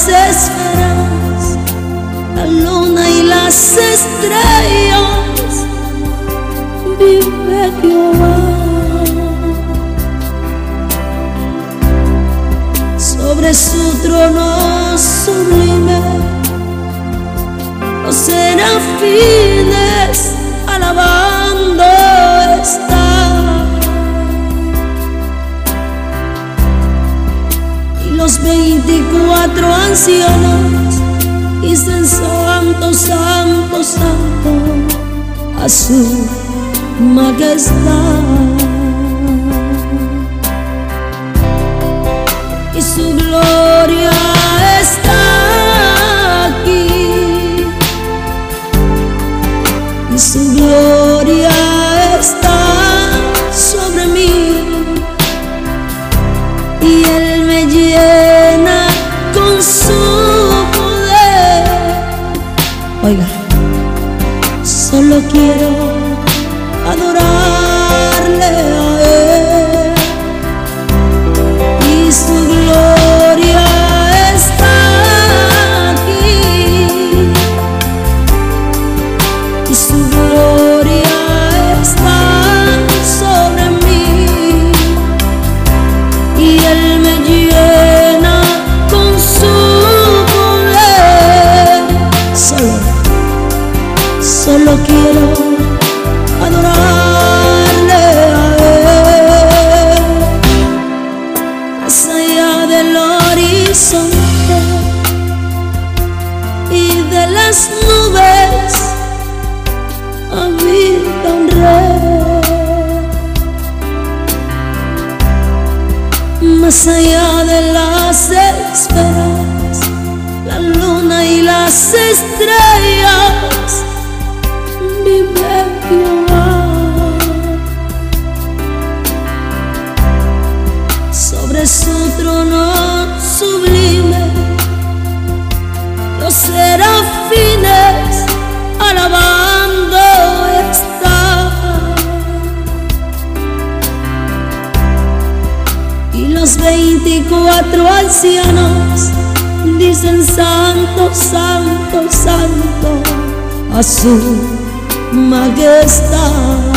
las esferas, la luna y las estrellas, vive Jehová. Sobre su trono sublime los serafines 24 ancianos dicen santo, santo, santo a su majestad. Y su gloria está aquí. Y su gloria está sobre mí. Y él me lleva. Solo quiero adorarle a Él. Y su gloria está aquí. Y su gloria solo quiero adorarle a Él más allá del horizonte y de las nubes habita un rey. Más allá de las esferas, la luna y las estrellas, trono sublime, los serafines alabando está. Y los veinticuatro ancianos dicen santo, santo, santo a su majestad.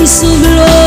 y su gloria